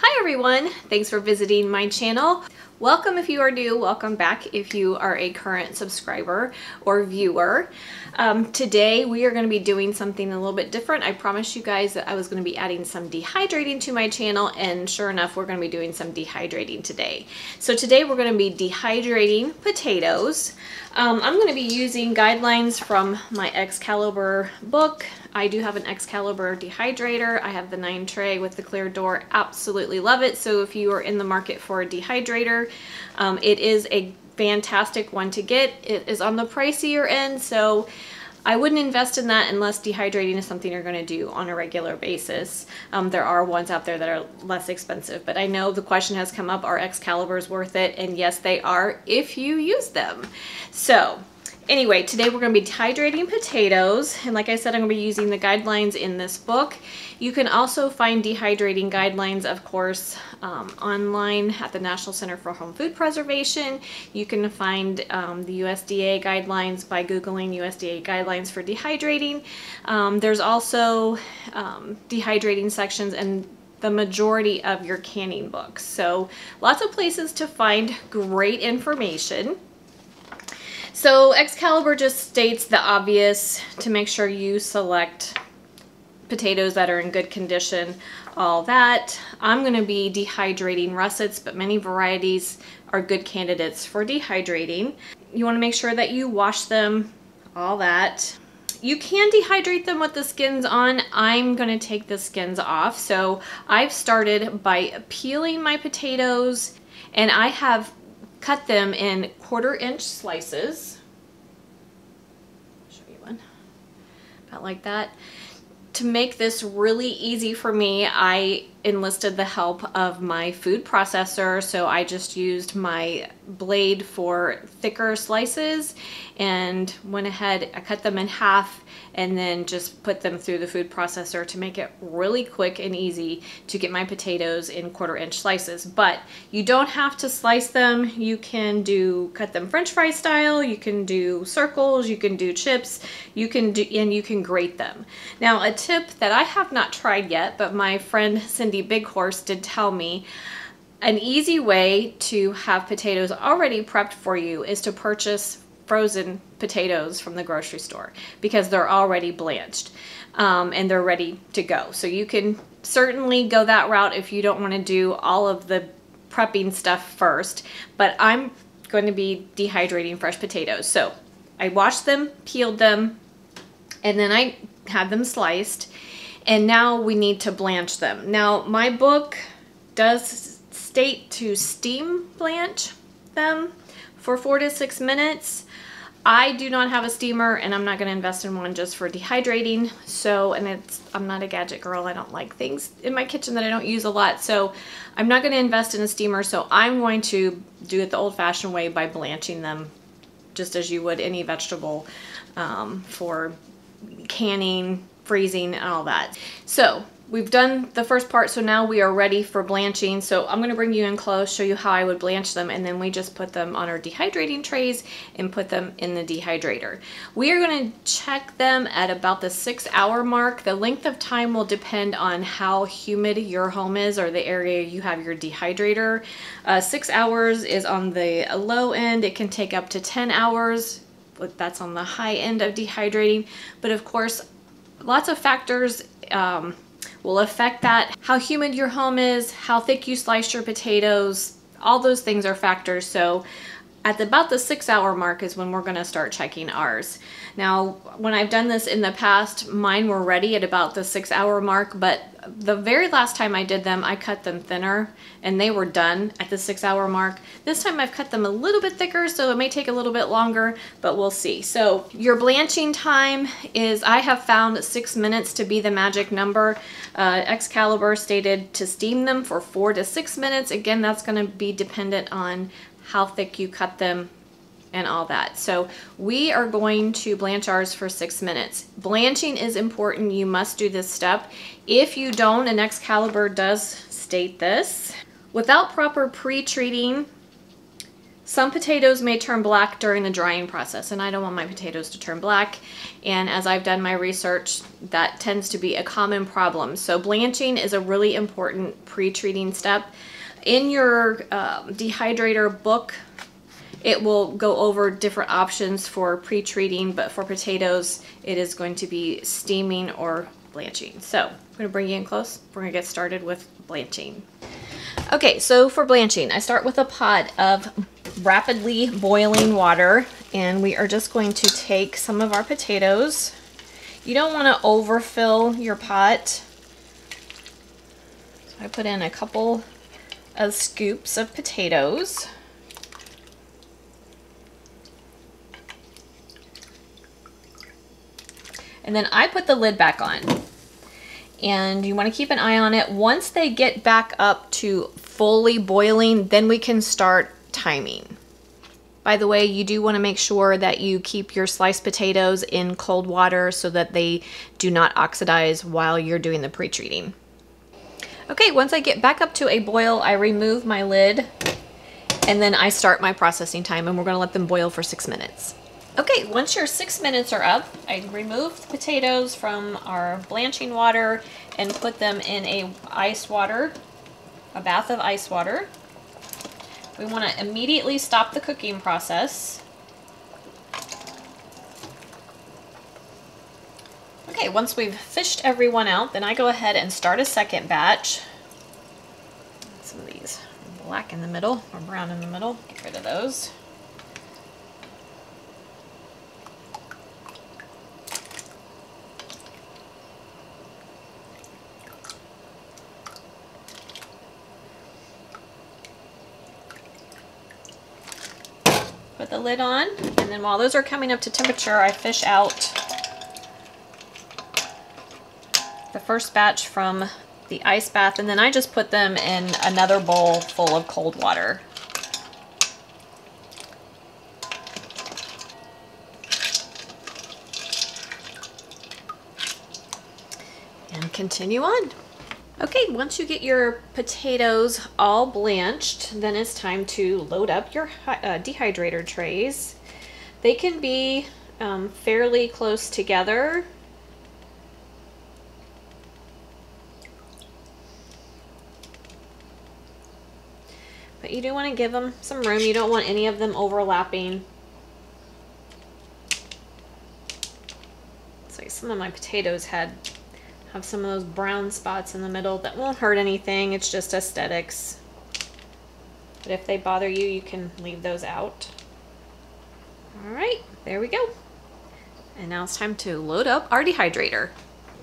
Hi everyone, thanks for visiting my channel. Welcome if you are new, welcome back if you are a current subscriber or viewer. Um, today we are going to be doing something a little bit different. I promised you guys that I was going to be adding some dehydrating to my channel and sure enough we're going to be doing some dehydrating today. So today we're going to be dehydrating potatoes. Um, I'm going to be using guidelines from my Excalibur book. I do have an Excalibur dehydrator. I have the 9 tray with the clear door. Absolutely love it. So if you are in the market for a dehydrator, um, it is a fantastic one to get. It is on the pricier end, so I wouldn't invest in that unless dehydrating is something you're going to do on a regular basis. Um, there are ones out there that are less expensive, but I know the question has come up, are Excaliburs worth it? And yes, they are if you use them. So Anyway, today we're going to be dehydrating potatoes. And like I said, I'm going to be using the guidelines in this book. You can also find dehydrating guidelines, of course, um, online at the National Center for Home Food Preservation. You can find um, the USDA guidelines by Googling USDA guidelines for dehydrating. Um, there's also um, dehydrating sections and the majority of your canning books. So lots of places to find great information. So Excalibur just states the obvious to make sure you select potatoes that are in good condition, all that. I'm going to be dehydrating russets, but many varieties are good candidates for dehydrating. You want to make sure that you wash them, all that. You can dehydrate them with the skins on. I'm going to take the skins off. So I've started by peeling my potatoes and I have cut them in quarter inch slices. Show you one. About like that. To make this really easy for me, I enlisted the help of my food processor. So I just used my blade for thicker slices and went ahead, I cut them in half and then just put them through the food processor to make it really quick and easy to get my potatoes in quarter inch slices. But you don't have to slice them. You can do cut them french fry style, you can do circles, you can do chips, you can do and you can grate them. Now a tip that I have not tried yet, but my friend Cindy The big Horse did tell me an easy way to have potatoes already prepped for you is to purchase frozen potatoes from the grocery store because they're already blanched um, and they're ready to go. So you can certainly go that route if you don't want to do all of the prepping stuff first, but I'm going to be dehydrating fresh potatoes. So I washed them, peeled them, and then I had them sliced. And now we need to blanch them. Now my book does state to steam blanch them for four to six minutes. I do not have a steamer and I'm not going to invest in one just for dehydrating. So, and it's, I'm not a gadget girl. I don't like things in my kitchen that I don't use a lot. So I'm not going to invest in a steamer. So I'm going to do it the old fashioned way by blanching them just as you would any vegetable um, for canning, freezing and all that. So we've done the first part so now we are ready for blanching. So I'm going to bring you in close show you how I would blanch them and then we just put them on our dehydrating trays and put them in the dehydrator. We are going to check them at about the six hour mark. The length of time will depend on how humid your home is or the area you have your dehydrator. Uh, six hours is on the low end. It can take up to 10 hours but that's on the high end of dehydrating. But of course lots of factors um, will affect that. How humid your home is, how thick you slice your potatoes, all those things are factors. So at about the six hour mark is when we're gonna start checking ours. Now, when I've done this in the past, mine were ready at about the six hour mark, but the very last time I did them, I cut them thinner and they were done at the six hour mark. This time I've cut them a little bit thicker, so it may take a little bit longer, but we'll see. So your blanching time is, I have found six minutes to be the magic number. Uh, Excalibur stated to steam them for four to six minutes. Again, that's gonna be dependent on how thick you cut them, and all that. So we are going to blanch ours for six minutes. Blanching is important. You must do this step. If you don't, an Excalibur does state this. Without proper pre-treating, Some potatoes may turn black during the drying process and I don't want my potatoes to turn black. And as I've done my research, that tends to be a common problem. So blanching is a really important pre-treating step. In your uh, dehydrator book, it will go over different options for pre-treating, but for potatoes, it is going to be steaming or blanching. So I'm gonna bring you in close. We're gonna get started with blanching. Okay, so for blanching, I start with a pot of rapidly boiling water and we are just going to take some of our potatoes. You don't want to overfill your pot. So I put in a couple of scoops of potatoes. And then I put the lid back on and you want to keep an eye on it. Once they get back up to fully boiling, then we can start timing. By the way, you do want to make sure that you keep your sliced potatoes in cold water so that they do not oxidize while you're doing the pre-treating. Okay, once I get back up to a boil, I remove my lid and then I start my processing time and we're gonna let them boil for six minutes. Okay, once your six minutes are up, I remove the potatoes from our blanching water and put them in a ice water, a bath of ice water. We want to immediately stop the cooking process. Okay, once we've fished everyone out, then I go ahead and start a second batch. Some of these black in the middle or brown in the middle, get rid of those. Put the lid on, and then while those are coming up to temperature, I fish out the first batch from the ice bath, and then I just put them in another bowl full of cold water. And continue on. Okay, once you get your potatoes all blanched, then it's time to load up your uh, dehydrator trays. They can be um, fairly close together. But you do want to give them some room. You don't want any of them overlapping. So some of my potatoes had have some of those brown spots in the middle that won't hurt anything. It's just aesthetics. But if they bother you, you can leave those out. All right, there we go. And now it's time to load up our dehydrator.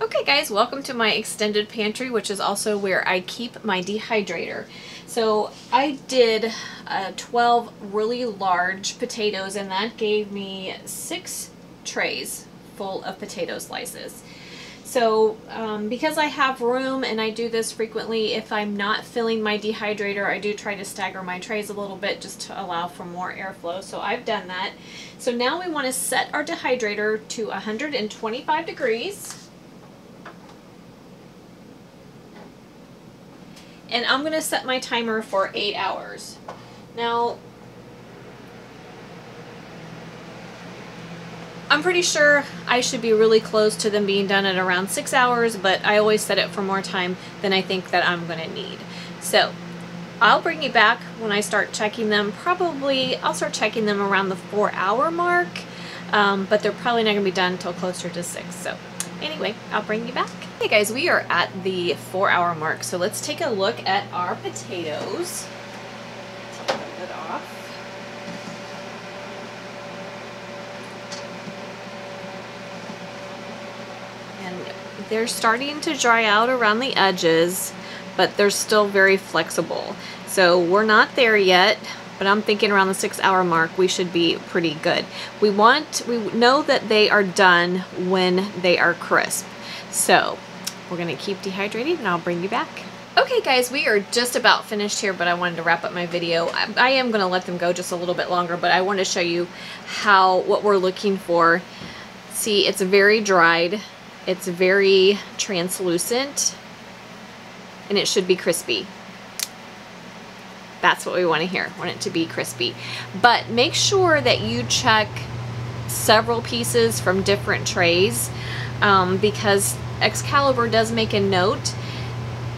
Okay guys, welcome to my extended pantry, which is also where I keep my dehydrator. So I did uh, 12 really large potatoes and that gave me six trays full of potato slices. So um, because I have room and I do this frequently, if I'm not filling my dehydrator, I do try to stagger my trays a little bit just to allow for more airflow. So I've done that. So now we want to set our dehydrator to 125 degrees. And I'm going to set my timer for 8 hours. Now, I'm pretty sure I should be really close to them being done at around six hours, but I always set it for more time than I think that I'm going to need. So I'll bring you back when I start checking them. Probably I'll start checking them around the four hour mark, um, but they're probably not going to be done until closer to six. So anyway, I'll bring you back. Hey guys, we are at the four hour mark. So let's take a look at our potatoes. And they're starting to dry out around the edges, but they're still very flexible. So we're not there yet, but I'm thinking around the six hour mark we should be pretty good. We want, we know that they are done when they are crisp. So we're gonna keep dehydrating and I'll bring you back. Okay guys, we are just about finished here, but I wanted to wrap up my video. I, I am gonna let them go just a little bit longer, but I want to show you how, what we're looking for. See, it's very dried. It's very translucent and it should be crispy. That's what we want to hear. Want it to be crispy. But make sure that you check several pieces from different trays um, because Excalibur does make a note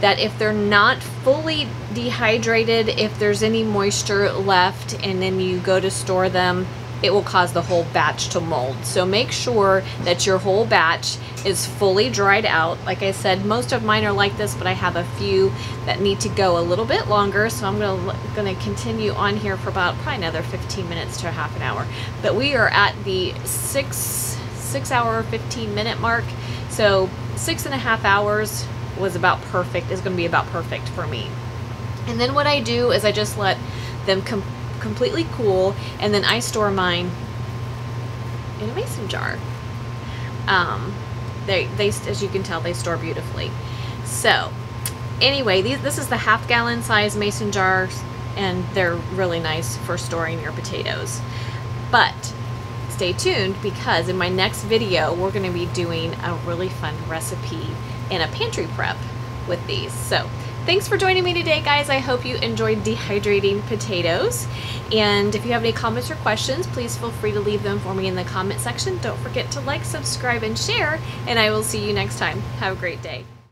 that if they're not fully dehydrated, if there's any moisture left and then you go to store them, it will cause the whole batch to mold. So make sure that your whole batch is fully dried out. Like I said, most of mine are like this, but I have a few that need to go a little bit longer. So I'm gonna, gonna continue on here for about probably another 15 minutes to half an hour. But we are at the six, six hour, 15 minute mark. So six and a half hours was about perfect, is gonna be about perfect for me. And then what I do is I just let them completely cool and then I store mine in a mason jar. Um, they, they, as you can tell, they store beautifully. So anyway, these, this is the half gallon size mason jars and they're really nice for storing your potatoes. But stay tuned because in my next video, we're gonna be doing a really fun recipe in a pantry prep with these. So thanks for joining me today, guys. I hope you enjoyed dehydrating potatoes. And if you have any comments or questions, please feel free to leave them for me in the comment section. Don't forget to like, subscribe, and share, and I will see you next time. Have a great day.